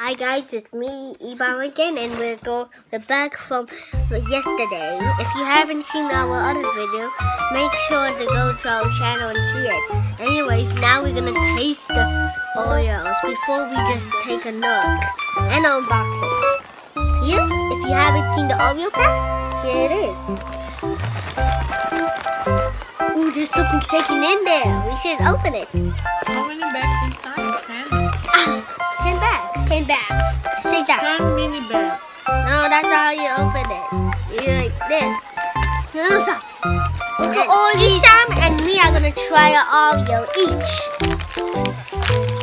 Hi guys, it's me, Iban again, and we're go we're back from yesterday. If you haven't seen our other video, make sure to go to our channel and see it. Anyways, now we're gonna taste the Oreos before we just take a look and unbox it. Here, if you haven't seen the Oreo pack, here it is. Ooh, there's something shaking in there. We should open it. Many bags inside? Ten bags. Say that. Ten mini bags. No, that's not how you open it. You like this. No, no, stop. All these Sam and me are gonna try an Oreo each.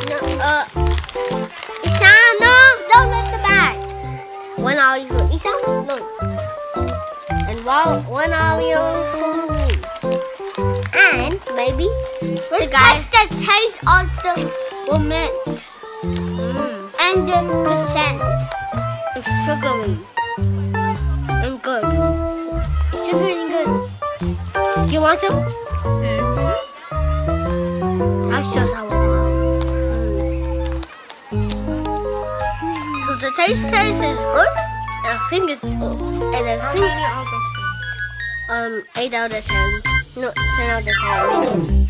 No, uh, Isam, no, don't let the bag. One Oreo for Isam, no. And one, one Oreo for me. And maybe Let's the guy. test the taste of the woman. Mm. And the, the scent. It's sugary and good. It's sugary and good. Do you want some? That's just how. So the taste taste is good. And I think it's oh, and I think of um eight out of ten. No, ten out of ten.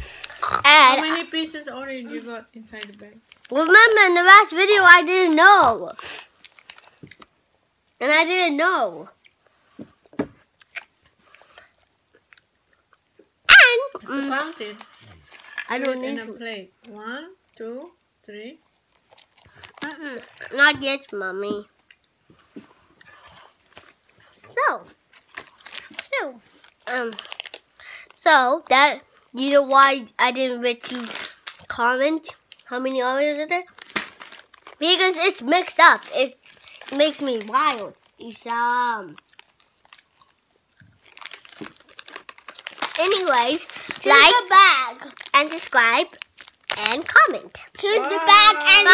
How many pieces orange you got inside the bag? remember in the last video I didn't know. And I didn't know. And mm, count it. I don't need in a to. plate. One, two, three. Mm-mm, not yet, mommy. So, so, um, so that you know why I didn't let you comment how many hours are there? Because it's mixed up. It makes me wild. It's um. Anyways, like the bag. and subscribe and comment. Here's the bag and